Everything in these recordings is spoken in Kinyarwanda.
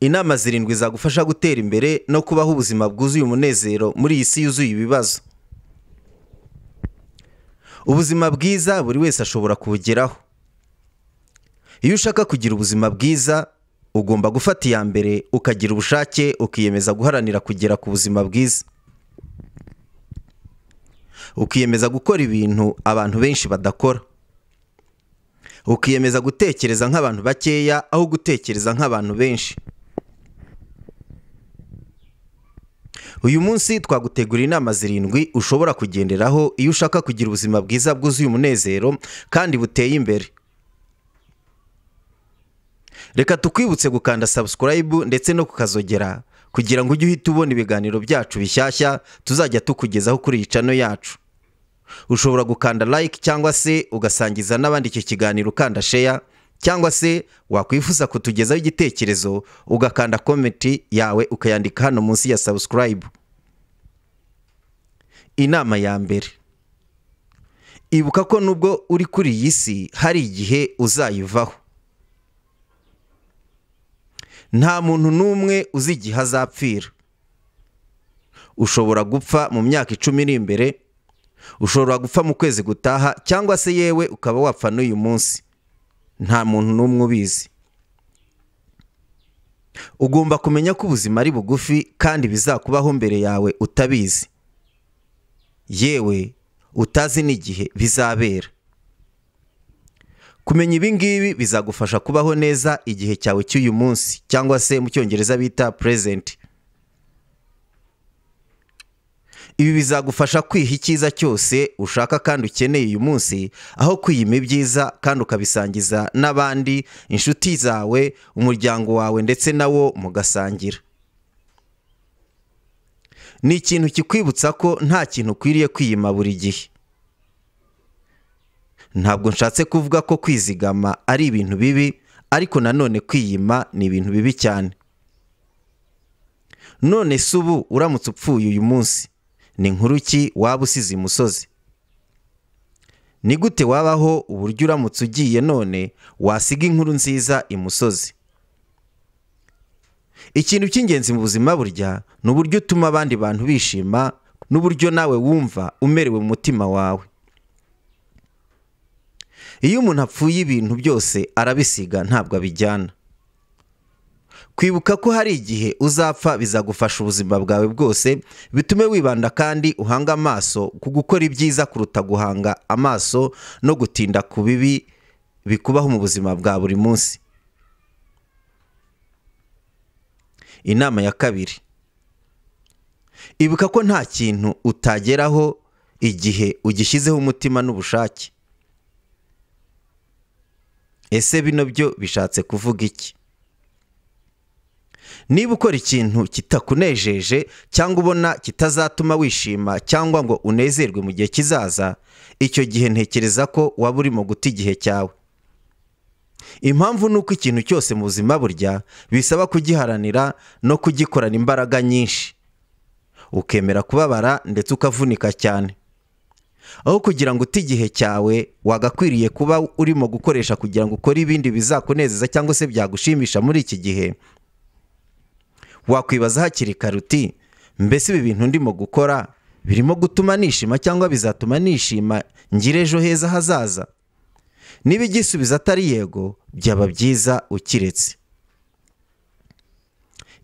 inama zirindwi zagufasha gutera imbere no kubaho ubuzima bwuzuye umunezero muri iyi si yuzuye ibibazo. Ubuzima bwiza buri wese ashobora kubugeraho. Iyo ushaka kugira ubuzima bwiza ugomba gufata iya mbere ukagira ubushake ukiyemeza guharanira kugera ku buzima bwiza. Ukiyemeza gukora ibintu abantu benshi badakora. Ukiyemeza gutekereza nk'abantu bakeya aho gutekereza nk'abantu benshi. Uyu munsi twagutegura inama zirindwi ushobora kugenderaho iyo ushaka kugira ubuzima bwiza bwuzuye umunezero kandi buteye imbere. Reka tukwibutse gukanda sabusikarayibu ndetse no kukazogera kugira ngo ujye uhita ubona ibiganiro byacu bishyashya tuzajya tukugezaho kuri iyi cano yacu. Ushobora gukanda like cyangwa se ugasangiza n'abandi iki kiganiro ukanda sheya cyangwa se wakwifuza kutugezaho igitekerezo ugakanda komenti yawe ukayandika hano munsi ya sabusikarayibu inama ya mbere. Ibuka ko nubwo uri kuri iyi si hari igihe uzayivaho. Nta muntu n'umwe uzi igihe azapfira. Ushobora gupfa mu myaka icumi iri imbere ushobora gupfa mu kwezi gutaha cyangwa se yewe ukaba wapfa n'uyu munsi. Nta muntu n'umwe ubizi. Ugomba kumenya ko ubuzima ari bugufi kandi bizakubaho mbere yawe utabizi. Yewe utazi n'igihe bizabera. Kumenya ibi ngibi bizagufasha kubaho neza igihe cyawe cy'uyu munsi cyangwa se mu cyongereza bita purezenti ibi bizagufasha kwiha icyiza cyose ushaka kandi ukeneye uyu munsi aho kwiyima ibyiza kandi ukabisangiza n'abandi inshuti zawe umuryango wawe ndetse nawo mugasangira. Ni ikintu kikwibutsa ko nta kintu ukwiriye kwiyima buri gihe. Ntabwo nshatse kuvuga ko kwizigama ari ibintu bibi ariko nanone kwiyima ni ibintu bibi cyane. None se ubu uramutse upfuye uyu munsi. Ni ki waba usize imusozi? Ni gute wabaho uburyo uramutse ugiye none wasiga inkuru nziza imusozi? Ikintu cy'ingenzi mu buzima burya ni uburyo utuma abandi bantu bishima n'uburyo nawe wumva umerewe mu mutima wawe. Iyo umuntu apfuye ibintu byose arabisiga ntabwo abijyana. Kwibuka ko hari igihe uzapfa bizagufasha ubuzima bwawe bwose bitume wibanda kandi uhanga amaso ku gukora ibyiza kuruta guhanga amaso no gutinda ku bibi bikubaho mu buzima bwa buri munsi. Inama ya kabiri. Ibuka ko nta kintu utageraho igihe ugishyizeho umutima n'ubushake. Ese bino byo bishatse kuvuga iki? Niba ukora ikintu kitakunejeje cyangwa ubona kitazatuma wishima cyangwa ngo unezerwe mu gihe kizaza icyo gihe ntekereza ko waba urimo guta igihe cyawe. Impamvu ni uko ikintu cyose mu buzima burya bisaba kugiharanira no kugikorana imbaraga nyinshi. Ukemera kubabara ndetse ukavunika cyane. Aho kugira ngo ute igihe cyawe wagakwiriye kuba urimo gukoresha kugira ngo ukore ibindi bizakunezeza cyangwa se byagushimisha muri iki gihe wakwibaza hakiri kare uti mbese ibi bintu ndimo gukora birimo gutuma nishima cyangwa bizatuma nishima ngire ejo heza hazaza? Niba igisubizo atari yego byaba byiza ukiretse.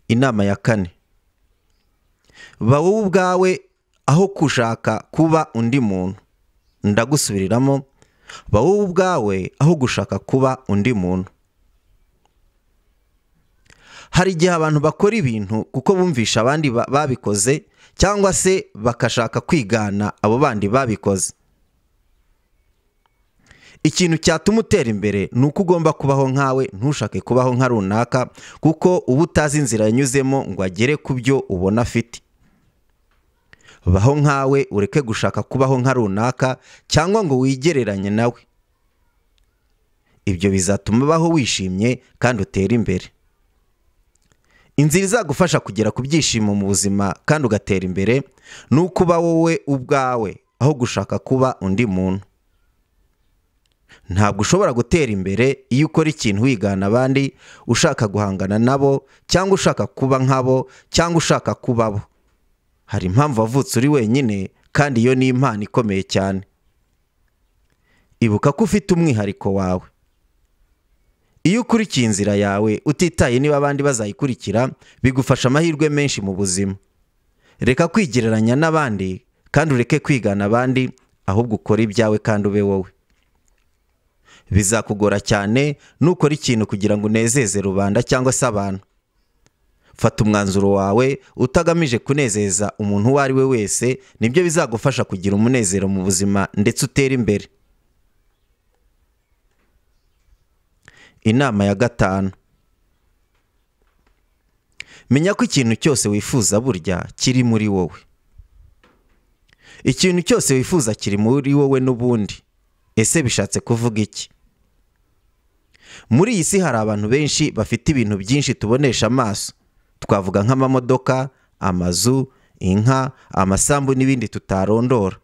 Inama ya kane. Ba wowe ubwawe aho gushaka kuba undi muntu. Ndagusubiriramo ba wowe ubwawe aho gushaka kuba undi muntu. Hari igihe abantu bakora ibintu kuko bumvisha abandi babikoze cyangwa se bakashaka kwigana abo bandi babikoze. Ikintu cyatuma utera imbere ni uko ugomba kubaho nkawe ntushake kubaho nka runaka kuko uba utazi inzira yanyuzemo ngo agere ku byo ubona afite. Baho nkawe ureke gushaka kubaho nka runaka cyangwa ngo wigereranye nawe. Ibyo bizatuma ubaho wishimye kandi utere imbere. Inzira izagufasha kugera ku byishimo mu buzima kandi ugatera imbere ni uko uba wowe ubwawe aho gushaka kuba undi muntu. Ntabwo ushobora gutera imbere iyo ukora ikintu wigana abandi ushaka guhangana nabo cyangwa ushaka kuba nkabo cyangwa ushaka kubabo hari impamvu wavutse uri wenyine kandi iyo ni impano ikomeye cyane. Ibuka ko ufite umwihariko wawe. Iyo ukurikiye inzira yawe utitaye niba abandi bazayikurikira bigufasha amahirwe menshi mu buzima. Reka kwigereranya n'abandi kandi ureke kwigana abandi ahubwo ukore ibyawe kandi ube wowe. Bizakugora cyane nukora ikintu kugira ngo unezeze rubanda cyangwa se abantu. Fata umwanzuro wawe utagamije kunezeza umuntu uwo ari we wese ni byo bizagufasha kugira umunezero mu buzima ndetse utere imbere. Inama ya gatanu. Menya ko ikintu cyose wifuza burya kiri muri wowe. Ikintu cyose wifuza kiri muri wowe n'ubundi. Ese bishatse kuvuga iki? Muri iyi si hari abantu benshi bafite ibintu byinshi tubonesha amaso. Twavuga nk'amamodoka amazu inka amasambu n'ibindi tutarondora.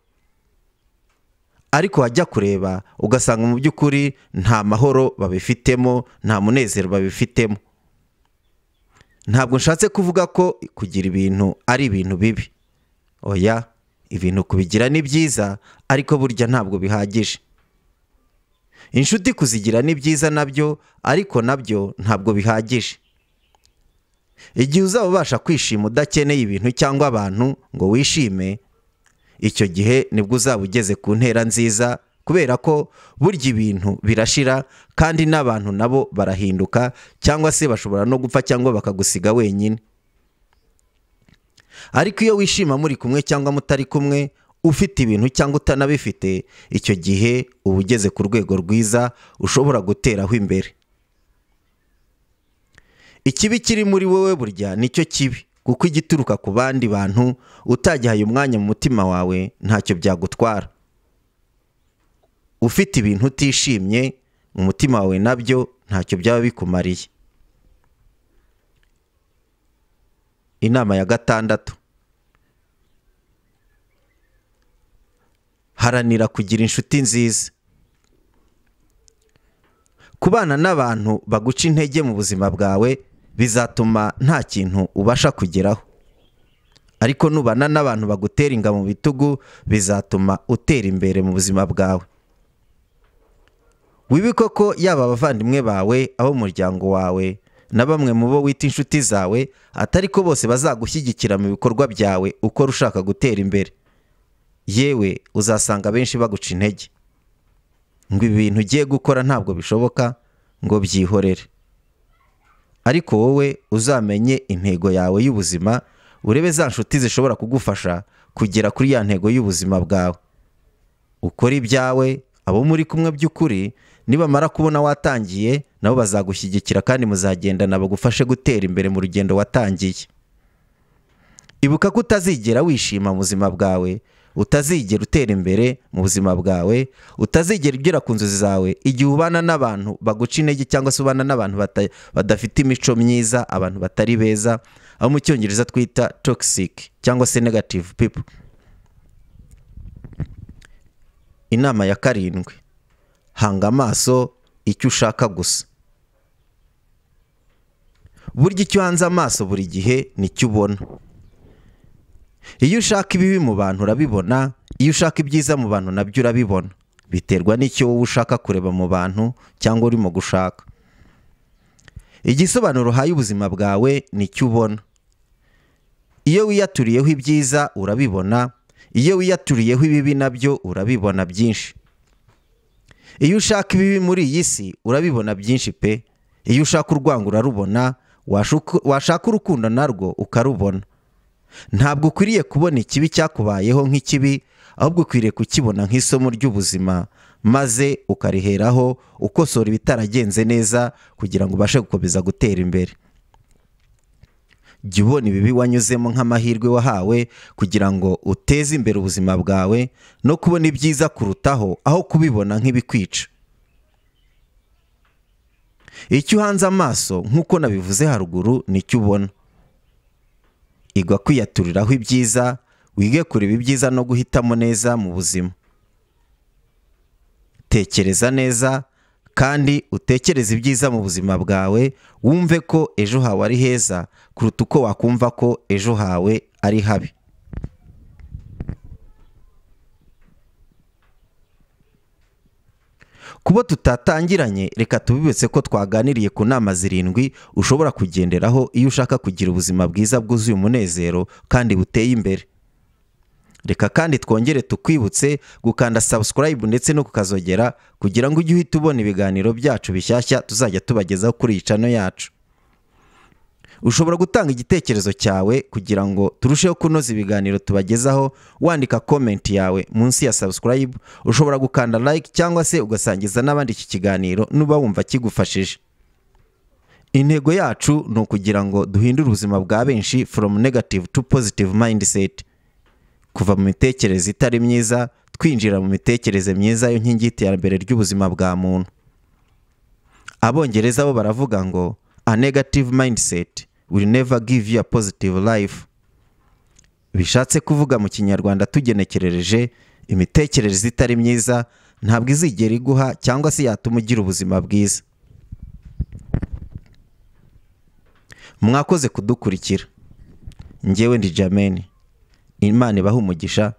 Ariko wajya kureba ugasanga mu by'ukuri nta mahoro babifitemo nta munezero babifitemo. Ntabwo nshatse kuvuga ko kugira ibintu ari ibintu bibi. Oya ibintu kubigira ni byiza ariko burya ntabwo bihagije. Inshuti kuzigira ni byiza na byo ariko na byo ntabwo bihagije. Igihe uzaba ubasha kwishima udakeneye ibintu cyangwa abantu ngo wishime icyo gihe ni bwo uzaba ugeze ku ntera nziza kubera ko burya ibintu birashira kandi n'abantu nabo barahinduka cyangwa se bashobora no gupfa cyangwa bakagusiga wenyine. Ariko iyo wishima muri kumwe cyangwa mutari kumwe ufite ibintu cyangwa utanabifite icyo gihe uba ugeze ku rwego rwiza ushobora guteraho imbere. Ikibi kiri muri wowe burya ni cyo kibi kuko igituruka ku bandi bantu utagihaye umwanya mu mutima wawe ntacyo byagutwara. Ufite ibintu utishimye mu mutima wawe na byo ntacyo byaba bikumariye. Inama ya gatandatu. Haranira kugira inshuti nziza. Kubana n'abantu baguca intege mu buzima bwawe bizatuma nta kintu ubasha kugeraho. Ariko nubana n'abantu bagutera inga mu bitugu bizatuma utera imbere mu buzima bwawe. Wibuke ko yaba abavandimwe bawe abo mu muryango wawe na bamwe mu bo wita inshuti zawe atari ko bose bazagushyigikira mu bikorwa byawe ukora ushaka gutera imbere. Yewe uzasanga benshi baguca intege. Ngo ibi bintu ugiye gukora ntabwo bishoboka ngo byihorere. Ariko wowe uzamenye intego yawe y'ubuzima urebe za nshuti zishobora kugufasha kugera kuri ya ntego y'ubuzima bwawe. Ukora ibyawe abo muri kumwe by'ukuri nibamara kubona watangiye nabo bazagushyigikira kandi muzagendana bagufashe gutera imbere mu rugendo watangiye. Ibuka ko utazigera wishima mu buzima bwawe utazigera utera imbere mu buzima bwawe utazigera ugera ku nzozi zawe. Igihe ubana n'abantu baguca intege cyangwa se ubana n'abantu badafite imico myiza abantu batari beza aho mu cyongereza twita toxic cyangwa se negative people. Inama ya karindwi. Hanga amaso icyo ushaka gusa. Burya icyo uhanze amaso buri gihe ni cyo ubona. Iyo ushaka ibibi mu bantu urabibona iyo ushaka ibyiza mu bantu na byo urabibona. Biterwa n'icyo wowe ushaka kureba mu bantu cyangwa urimo gushaka. Igisobanuro uhaye ubuzima bwawe ni cyo ubona. Iyo wiyaturiyeho ibyiza urabibona iyo wiyaturiyeho ibibi na byo urabibona byinshi. Iyo ushaka ibibi muri iyi si urabibona byinshi pe. Iyo ushaka urwango urarubona washaka urukundo narwo ukarubona. Ntabwo ukwiriye kubona ikibi cyakubayeho nk'ikibi ahubwo ukwiriye kukibona nk'isomo ry'ubuzima maze ukariheraho ukosora ibitaragenze neza kugira ngo ubashe gukomeza gutera imbere. Jya ubona ibibi wanyuzemo nk'amahirwe wahawe kugira ngo uteze imbere ubuzima bwawe no kubona ibyiza kurutaho aho kubibona nk'ibikwica. Icyo uhanze amaso nk'uko nabivuze haruguru ni cyo ubona. Igwa kwiyaturiraho ibyiza wige kureba ibyiza no guhitamo neza mu buzima. Tekereza neza kandi utekereze ibyiza mu buzima bwawe wumve ko ejo hawe ari heza kuruta uko wakumva ko ejo hawe ari habi. Kubo tutatangiranye reka tubibutse ko twaganiriye ku nama zirindwi ushobora kugenderaho iyo ushaka kugira ubuzima bwiza bwuzuye umunezero kandi buteye imbere. Reka kandi twongere tukwibutse gukanda subscribe ndetse no kukazogera kugira ngo ujye uhita ubona ibiganiro byacu bishyashya tuzajya tubagezaho kuri iyi cano yacu. Ushobora gutanga igitekerezo cyawe kugira ngo turusheho kunoza ibiganiro tubagezaho wandika komenti yawe munsi ya subscribe ushobora gukanda like cyangwa se ugasangiza n'abandi iki kiganiro nuba wumva kigufashije. Intego yacu ni ukugira ngo duhindure ubuzima bwa benshi from negative to positive mindset. Kuva mu mitekerereze itari myiza twinjira mu mitekerereze myiza yo nkingi y'iterambere ry'ubuzima bwa muntu. Abongereza bo baravuga ngo a negative mindset. Will never give you a positive life. Bishatse kuvuga mu kinyarwanda tugenekerereje imitekerereze itari myiza ntabwo izigera iguha cyangwa se yatuma ugira ubuzima bwiza. Mwakoze kudukurikira. Ngewe ndi jameni. Imana ibaha umugisha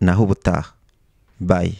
naho ubutaha. Bayi